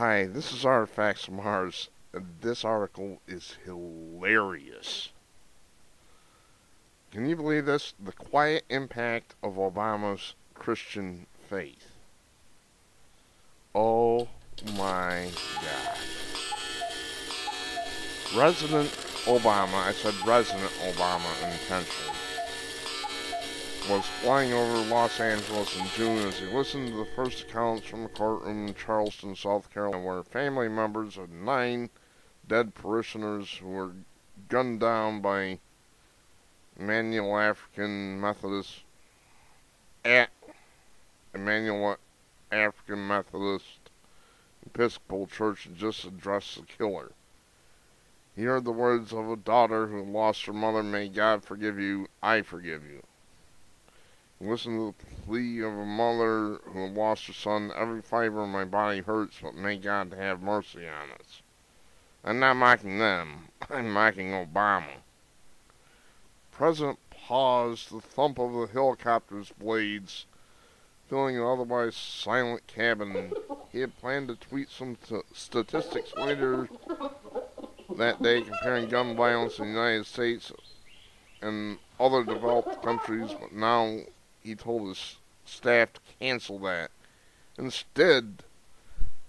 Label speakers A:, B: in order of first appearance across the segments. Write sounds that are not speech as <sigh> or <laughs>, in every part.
A: Hi, this is Artifacts from Mars, this article is hilarious. Can you believe this? The quiet impact of Obama's Christian faith. Oh my God. Resident Obama, I said Resident Obama intentionally, was flying over Los Angeles in June as he listened to the first accounts from a courtroom in Charleston, South Carolina, where family members of nine dead parishioners who were gunned down by Emmanuel African Methodist at Emmanuel African Methodist Episcopal Church just addressed the killer. He heard the words of a daughter who lost her mother, May God forgive you, I forgive you. He listened to the plea of a mother who lost her son. Every fiber of my body hurts, but may God have mercy on us. I'm not mocking them. <laughs> I'm mocking Obama. President paused the thump of the helicopter's blades, filling an otherwise silent cabin. He had planned to tweet some statistics later that day comparing gun violence in the United States and other developed countries, but now he told his staff to cancel that. Instead,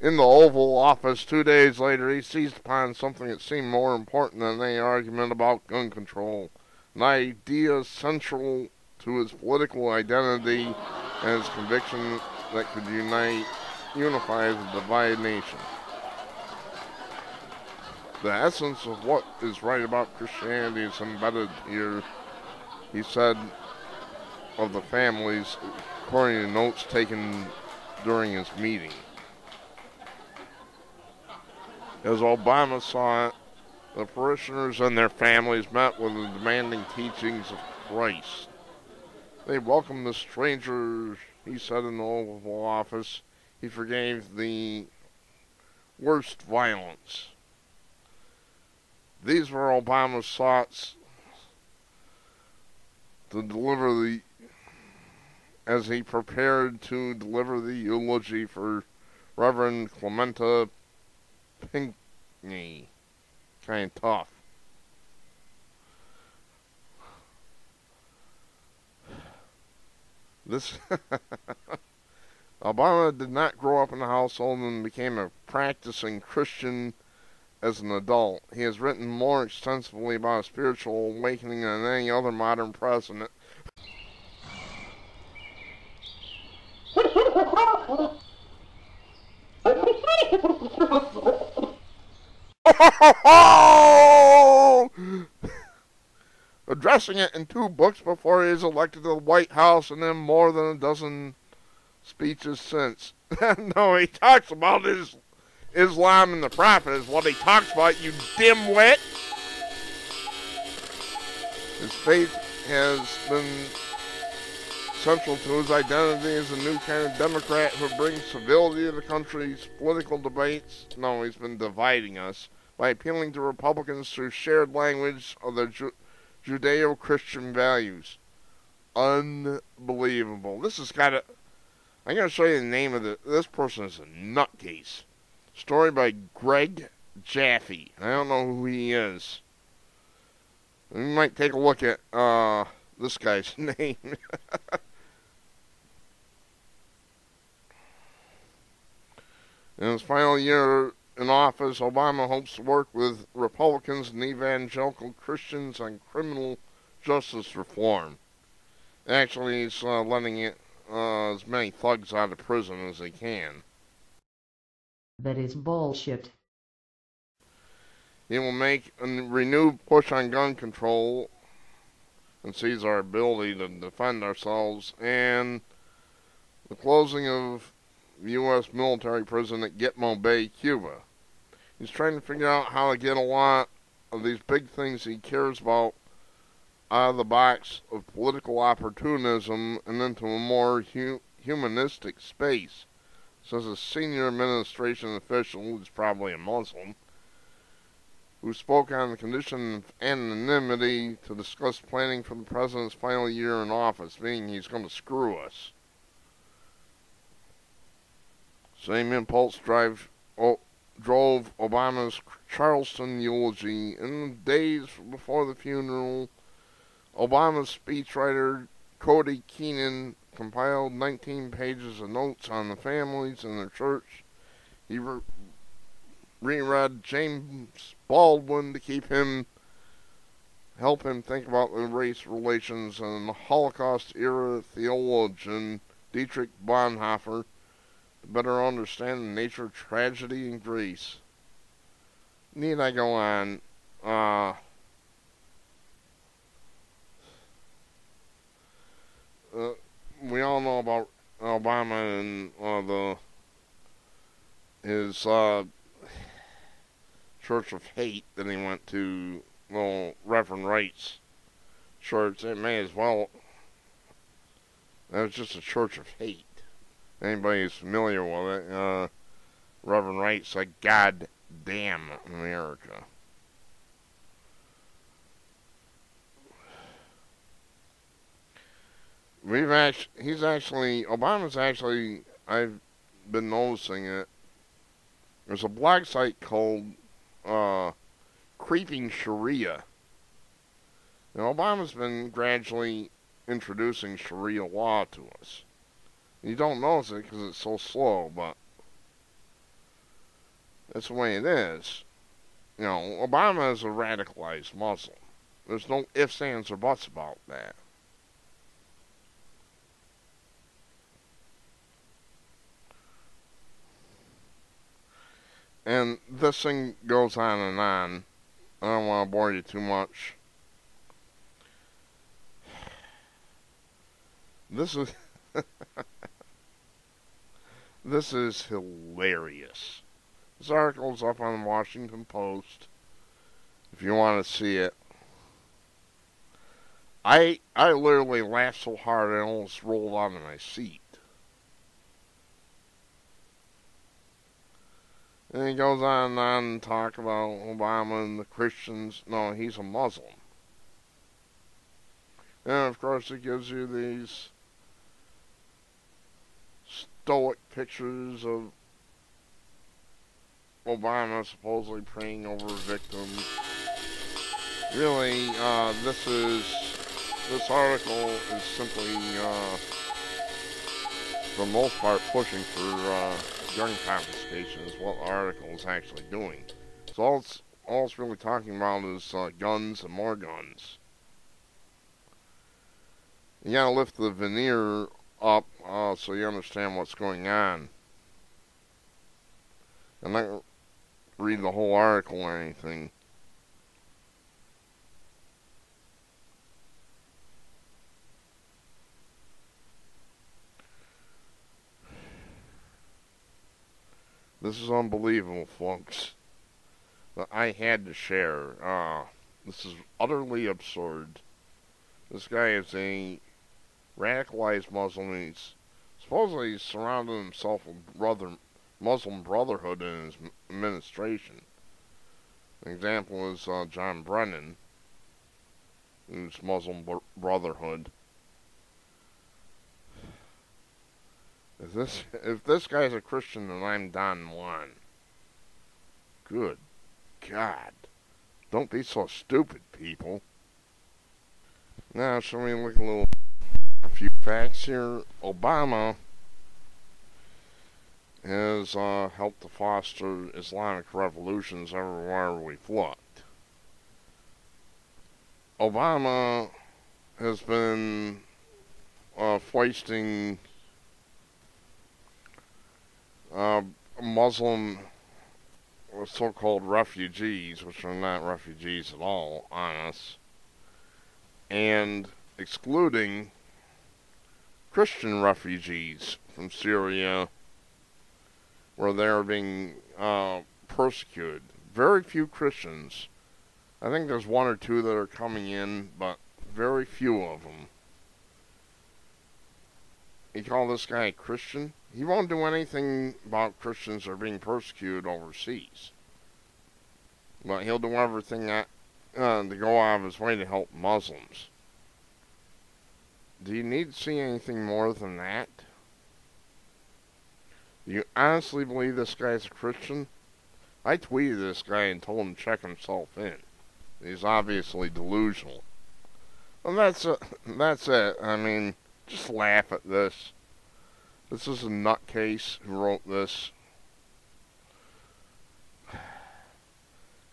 A: in the Oval Office two days later, he seized upon something that seemed more important than any argument about gun control, an idea central to his political identity and his conviction that could unite, unify the divided nation the essence of what is right about Christianity is embedded here. He said of the families, according to notes taken during his meeting. As Obama saw it, the parishioners and their families met with the demanding teachings of Christ. They welcomed the strangers, he said in the Oval Office. He forgave the worst violence. These were Obama's thoughts to deliver the, as he prepared to deliver the eulogy for Reverend Clementa Pinckney. Kind of tough. This <laughs> Obama did not grow up in a household and became a practicing Christian as an adult. He has written more extensively about spiritual awakening than any other modern president. <laughs> Addressing it in two books before he was elected to the White House and then more than a dozen speeches since. <laughs> no, he talks about his Islam and the Prophet is what he talks about, you dimwit. His faith has been central to his identity as a new kind of Democrat who brings civility to the country's political debates. No, he's been dividing us by appealing to Republicans through shared language of their Ju- Judeo Christian values. Unbelievable. This has got to. I'm going to show you the name of the. This person is a nutcase. Story by Greg Jaffe. I don't know who he is. We might take a look at uh, this guy's <laughs> name. <laughs> in his final year in office, Obama hopes to work with Republicans and evangelical Christians on criminal justice reform. Actually, he's uh, letting it, uh, as many thugs out of prison as he can.
B: That is bullshit.
A: He will make a renewed push on gun control and seize our ability to defend ourselves and the closing of U.S. military prison at Gitmo Bay, Cuba. He's trying to figure out how to get a lot of these big things he cares about out of the box of political opportunism and into a more hu- humanistic space says a senior administration official, who's probably a Muslim, who spoke on the condition of anonymity to discuss planning for the president's final year in office, meaning he's going to screw us. Same impulse drive drove Obama's Charleston eulogy. In the days before the funeral, Obama's speechwriter Cody Keenan compiled 19 pages of notes on the families and their church. He re- reread James Baldwin to keep him help him think about the race relations and the Holocaust era theologian Dietrich Bonhoeffer better understand the nature of tragedy in Greece. Need I go on? Uh, uh, we all know about Obama and uh, the his uh, Church of Hate that he went to, well, Reverend Wright's church. It may as well. That was just a Church of Hate. Anybody who's familiar with it, uh, Reverend Wright's like God damn America. We've actually, he's actually, Obama's actually, I've been noticing it. There's a blog site called uh, Creeping Sharia. And Obama's been gradually introducing Sharia law to us. You don't notice it because it's so slow, but that's the way it is. You know, Obama is a radicalized Muslim. There's no ifs, ands, or buts about that. And this thing goes on and on. I don't want to bore you too much. <sighs> This is <laughs> this is hilarious. This article's up on the Washington Post. If you want to see it, I I literally laughed so hard I almost rolled out of my seat. And he goes on and on and talk about Obama and the Christians. No, he's a Muslim. And of course, it gives you these stoic pictures of Obama supposedly praying over victims. Really, uh, this is this article is simply, uh, for the most part, pushing for uh, gun confiscation. Is what the article is actually doing. So all it's all it's really talking about is uh, guns and more guns. You gotta lift the veneer up uh, so you understand what's going on. I'm not read the whole article or anything. This is unbelievable, folks. But I had to share. Uh, this is utterly absurd. This guy is a radicalized Muslim. And he's supposedly surrounded himself with brother Muslim Brotherhood in his administration. An example is uh, John Brennan, who's Muslim Brotherhood. If this if this guy's a Christian, then I'm Don Juan. Good God. Don't be so stupid, people. Now, shall we look a little a few facts here. Obama has uh, helped to foster Islamic revolutions everywhere we've looked. Obama has been uh, foisting uh, Muslim so-called refugees, which are not refugees at all, on us, and excluding Christian refugees from Syria, where they are being uh, persecuted. Very few Christians. I think there's one or two that are coming in, but very few of them. You call this guy a Christian? He won't do anything about Christians that are being persecuted overseas. But he'll do everything that, uh, to go out of his way to help Muslims. Do you need to see anything more than that? Do you honestly believe this guy's a Christian? I tweeted this guy and told him to check himself in. He's obviously delusional. And that's it. That's it. I mean, just laugh at this. This is a nutcase who wrote this.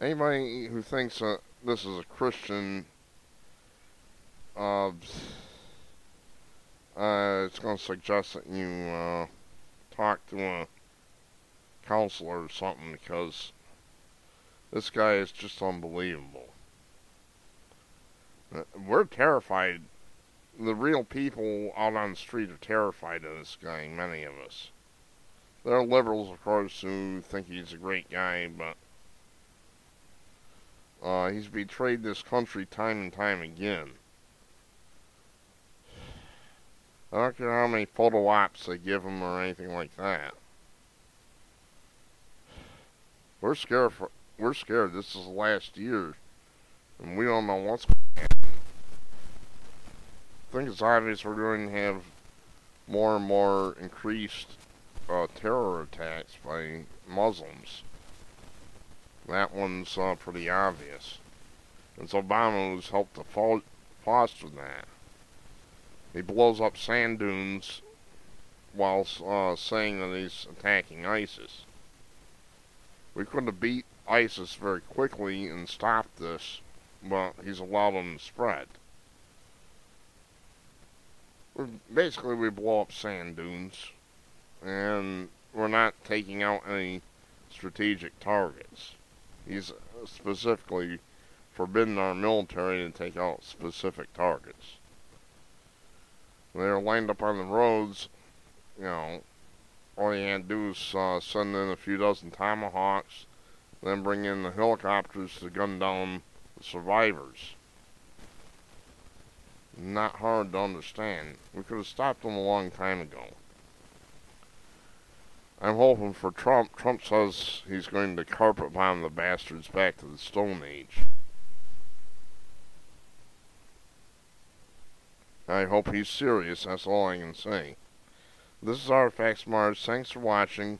A: Anybody who thinks that this is a Christian, uh, uh, it's going to suggest that you uh, talk to a counselor or something because this guy is just unbelievable. Uh, we're terrified. The real people out on the street are terrified of this guy, many of us. There are liberals, of course, who think he's a great guy, but uh, he's betrayed this country time and time again. I don't care how many photo ops they give them or anything like that. We're scared. For, we're scared. This is the last year, and we don't know what's going to happen. I think it's obvious we're going to have more and more increased uh, terror attacks by Muslims. That one's uh, pretty obvious. And so Obama who's helped to fo foster that. He blows up sand dunes while uh, saying that he's attacking ISIS. We could have beat ISIS very quickly and stopped this, but he's allowed them to spread. Basically, we blow up sand dunes, and we're not taking out any strategic targets. He's specifically forbidden our military to take out specific targets. They're lined up on the roads, you know, all you had to do is uh, send in a few dozen Tomahawks, then bring in the helicopters to gun down the survivors. Not hard to understand. We could have stopped them a long time ago. I'm hoping for Trump. Trump says he's going to carpet bomb the bastards back to the Stone Age. I hope he's serious, that's all I can say. This is Artifacts Mars. Thanks for watching.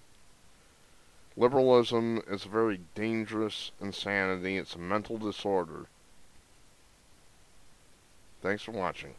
A: Liberalism is a very dangerous insanity. It's a mental disorder. Thanks for watching.